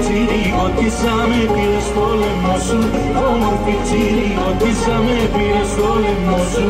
Τσιριγότησα με πήρε στο λαιμό σου. Όμορφη τσιριγότησα με πήρε στο λαιμό σου.